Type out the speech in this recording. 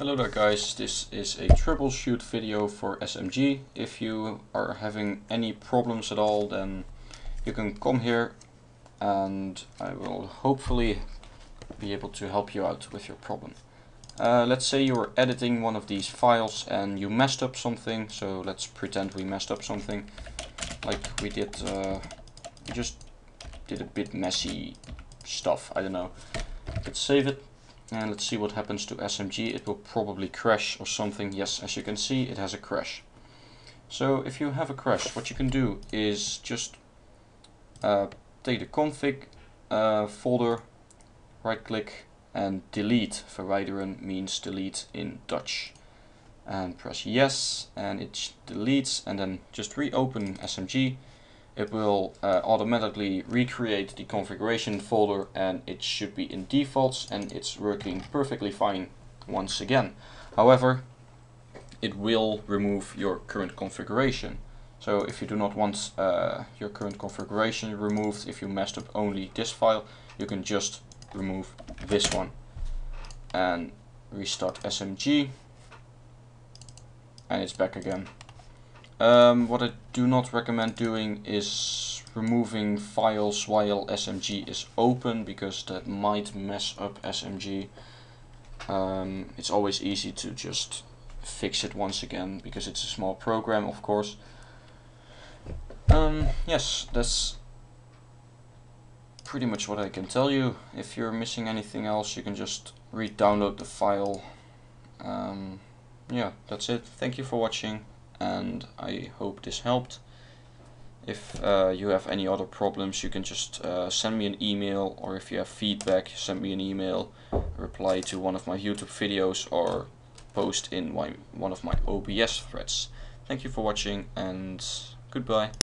Hello there guys, this is a troubleshoot video for SMG. If you are having any problems at all then you can come here and I will hopefully be able to help you out with your problem. Uh, let's say you are editing one of these files and you messed up something, so let's pretend we messed up something like we did, uh, we just did a bit messy stuff, I don't know. Let's save it and let's see what happens to SMG. It will probably crash or something. Yes, as you can see, it has a crash. So if you have a crash, what you can do is just uh, take the config uh, folder, right click and delete. Verwijderen means delete in Dutch. And press yes and it deletes and then just reopen SMG it will uh, automatically recreate the configuration folder and it should be in defaults and it's working perfectly fine once again. However, it will remove your current configuration. So if you do not want uh, your current configuration removed, if you messed up only this file, you can just remove this one and restart SMG and it's back again. Um, what I do not recommend doing is removing files while SMG is open because that might mess up SMG. Um, it's always easy to just fix it once again because it's a small program of course. Um, yes, that's pretty much what I can tell you. If you're missing anything else you can just re-download the file. Um, yeah, that's it. Thank you for watching and I hope this helped. If uh, you have any other problems you can just uh, send me an email or if you have feedback send me an email, reply to one of my YouTube videos or post in one of my OBS threads. Thank you for watching and goodbye.